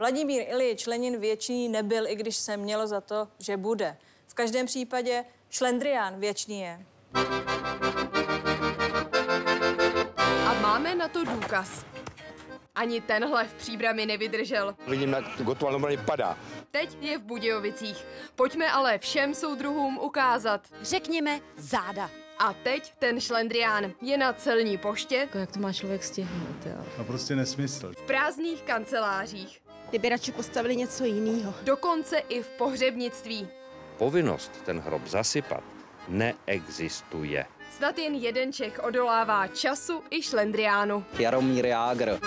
Vladimír Ilič Lenin věčný nebyl, i když se mělo za to, že bude. V každém případě šlendrián věčný je. A máme na to důkaz. Ani tenhle v příbrami nevydržel. Vidím, jak Gotwald normálně padá. Teď je v Budějovicích. Pojďme ale všem soudruhům ukázat. Řekněme záda. A teď ten šlendrián je na celní poště, Jako jak to má člověk stihnout, jo. No prostě nesmysl. v prázdných kancelářích, Kdyby radši postavili něco jiného. dokonce i v pohřebnictví. Povinnost ten hrob zasypat neexistuje. Snad jen jeden Čech odolává času i šlendriánu. Jaromír Jágr.